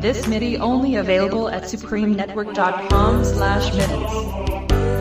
this MIDI only available at supremenetwork.com slash midis.